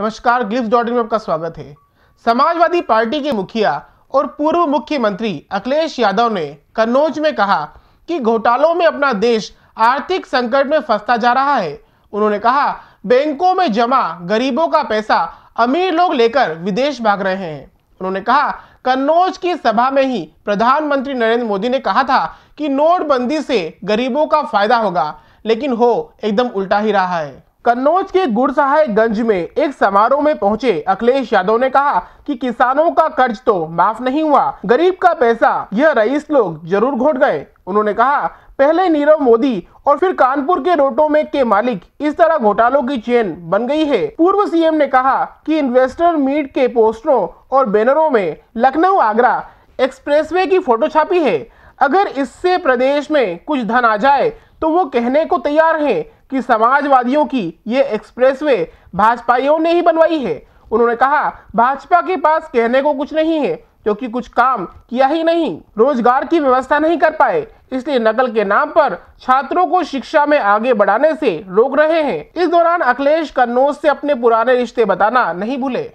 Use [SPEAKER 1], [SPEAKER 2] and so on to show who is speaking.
[SPEAKER 1] नमस्कार ग्लिप्स डॉट में आपका स्वागत है। समाजवादी पार्टी के मुखिया और पूर्व मुख्यमंत्री अखिलेश यादव ने कन्नौज में कहा कि घोटालों में अपना देश आर्थिक संकट में फंसता जा रहा है। उन्होंने कहा, बैंकों में जमा गरीबों का पैसा अमीर लोग लेकर विदेश भाग रहे हैं। उन्होंने कहा, कन्नौज की सभा में ही प्रधानमंत्री नरेंद्र मोदी ने कहा था कि नोटबंदी से गरीबों का फ़ायदा होगा, लेकिन हो, एकदम उल्टा ही रहा है। कन्नौज के गुड़सहायगंज में एक समारोह में पहुँचे अखिलेश यादव ने कहा कि किसानों का कर्ज तो माफ़ नहीं हुआ, गरीब का पैसा, यह रईस लोग ज़रूर घोट गए। उन्होंने कहा, पहले नीरव मोदी और फिर कानपुर के रोटो में के मालिक इस तरह घोटालों की चेन बन गई है। पूर्व सीएम ने कहा कि इन्वेस्टर मीट के पोस्टरों और बैनरों में लखनऊ आगरा एक्सप्रेसवे की फ़ोटो छापी है। अगर इससे प्रदेश में कुछ धन आ जाए तो वो कहने को तैयार हैं। कि समाजवादियों की ये एक्सप्रेसवे भाजपाइयों ने ही बनवाई है। उन्होंने कहा, भाजपा के पास कहने को कुछ नहीं है, क्योंकि कुछ काम किया ही नहीं, रोज़गार की व्यवस्था नहीं कर पाए, इसलिए नकल के नाम पर छात्रों को शिक्षा में आगे बढ़ाने से रोक रहे हैं। इस दौरान अखिलेश कन्नौज से अपने पुराने रिश्ते बताना नहीं भूले।